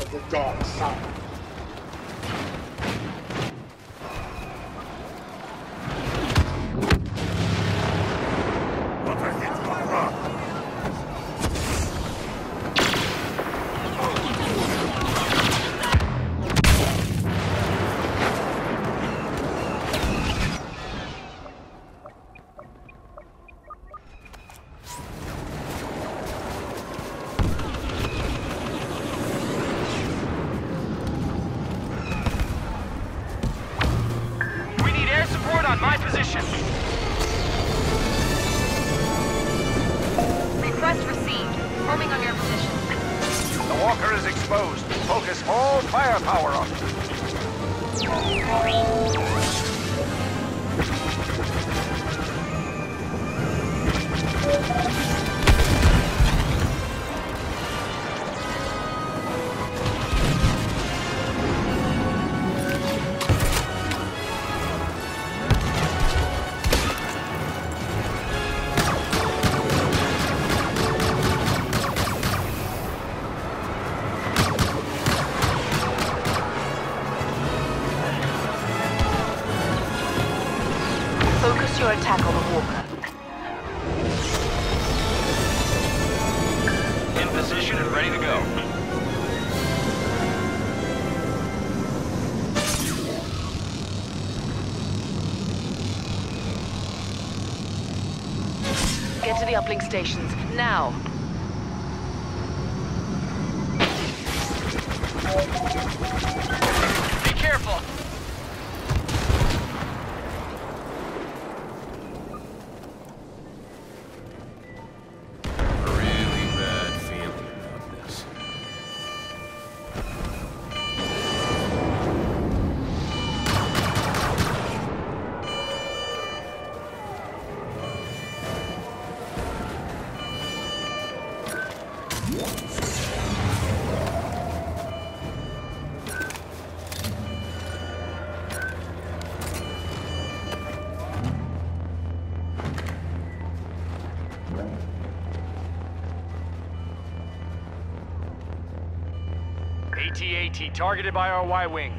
of the dark side. Focus your attack on the walker. Position and ready to go. Get to the uplink stations, now. AT-AT targeted by our Y-Wing.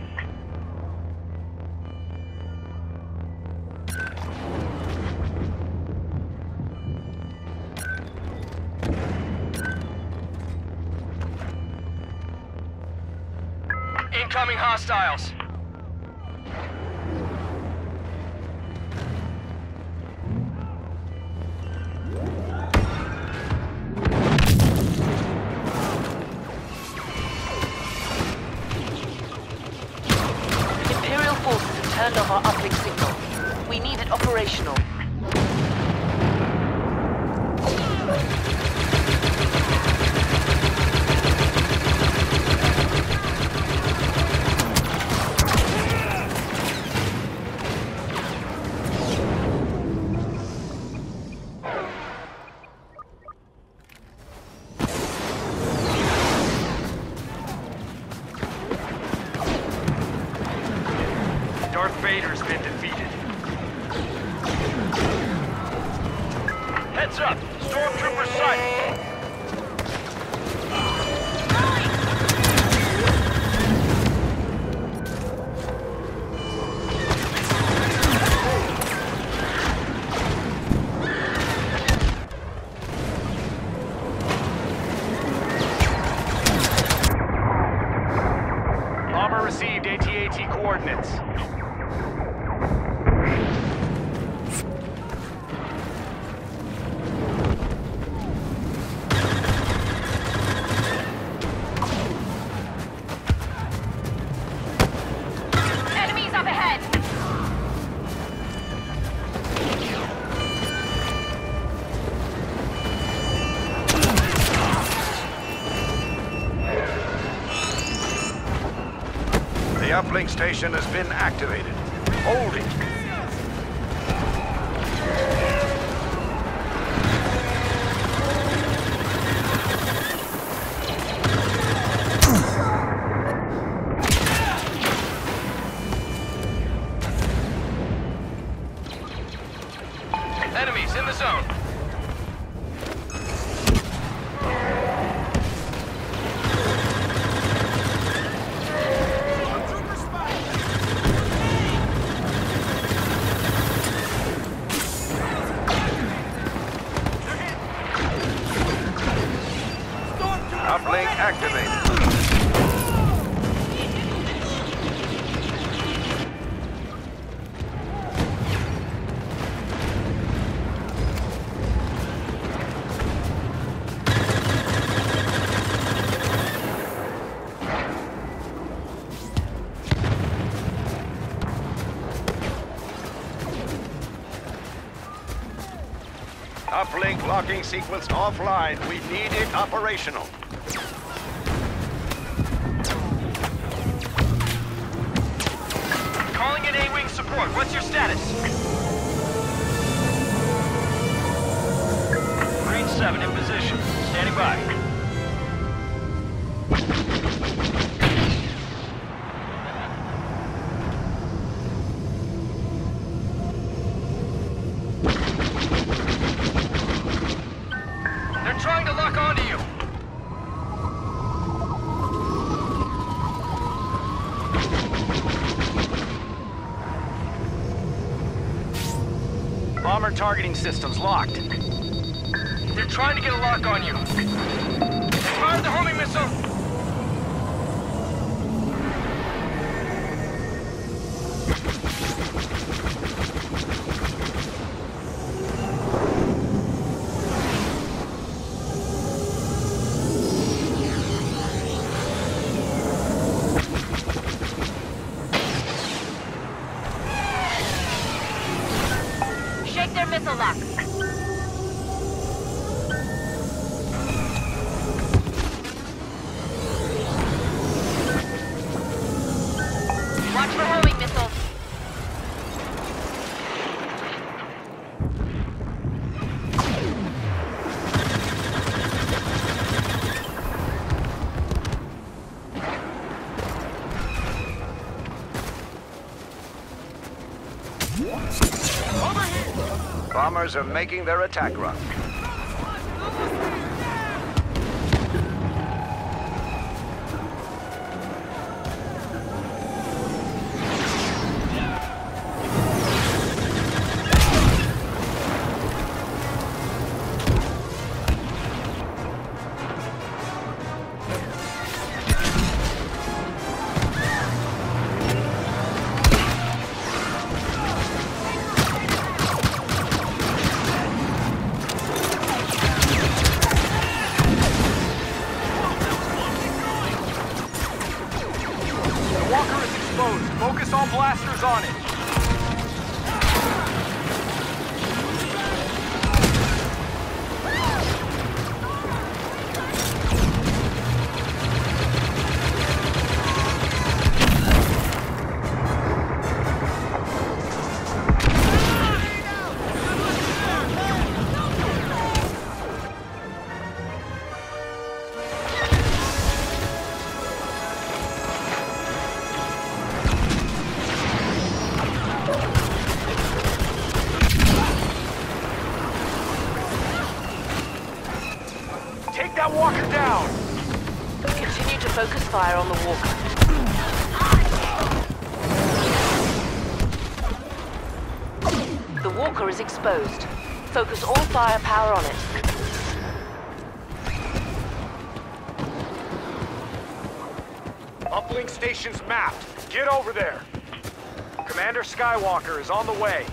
Incoming hostiles. Turned off our uplink signal. We need it operational. Heads up! Stormtrooper sighted! Uplink station has been activated. Hold it. Tank locking sequence offline. We need it operational. Calling in A-Wing support. What's your status? Marine 7 in position. Standing by. Bomber targeting systems locked. They're trying to get a lock on you. Fired the homing missile. Shake their Bombers are making their attack run. Walker down. Continue to focus fire on the walker. The walker is exposed. Focus all firepower on it. Uplink station's mapped. Get over there. Commander Skywalker is on the way.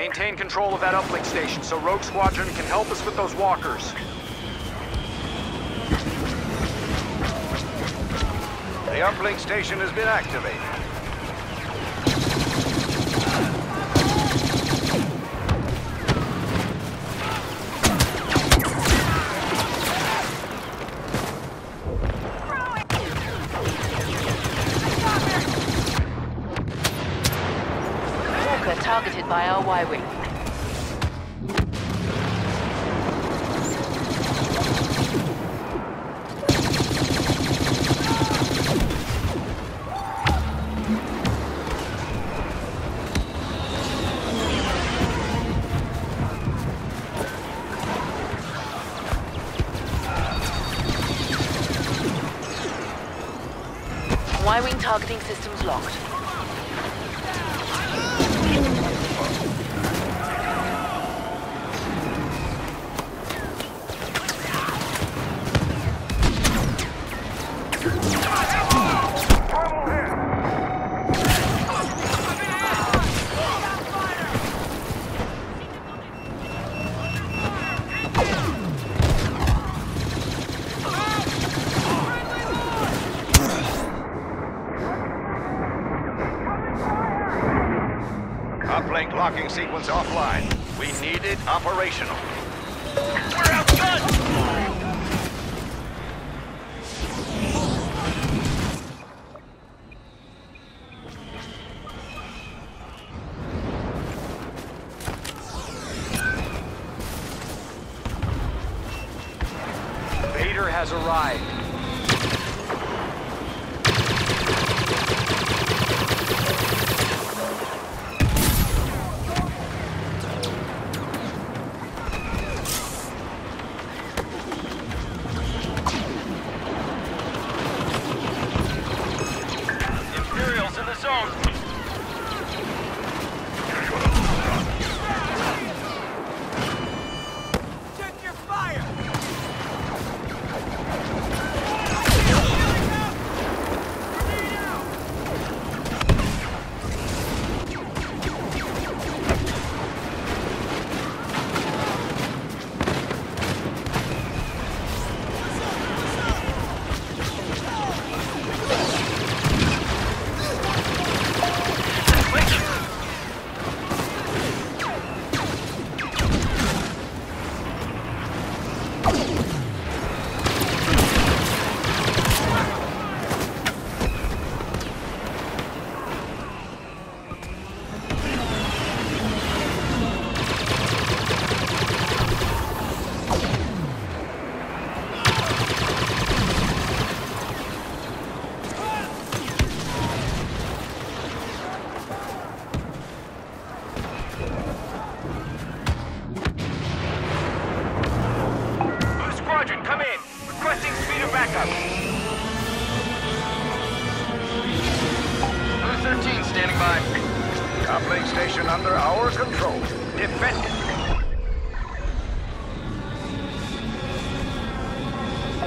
Maintain control of that uplink station so Rogue Squadron can help us with those walkers. The uplink station has been activated. Walker targeted by our Y-Wing. Y-Wing targeting systems locked. Sequence offline. We need it operational. We're outgunned! Vader has arrived.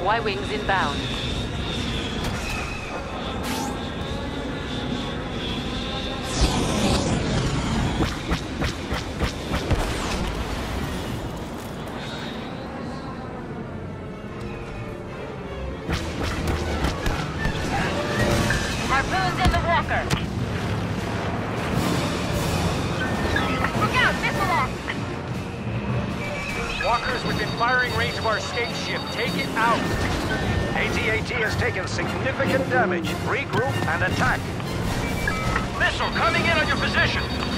Y-Wings inbound. Walker's within firing range of our escape ship. Take it out. AT-AT has taken significant damage. Regroup and attack. Missile coming in on your position.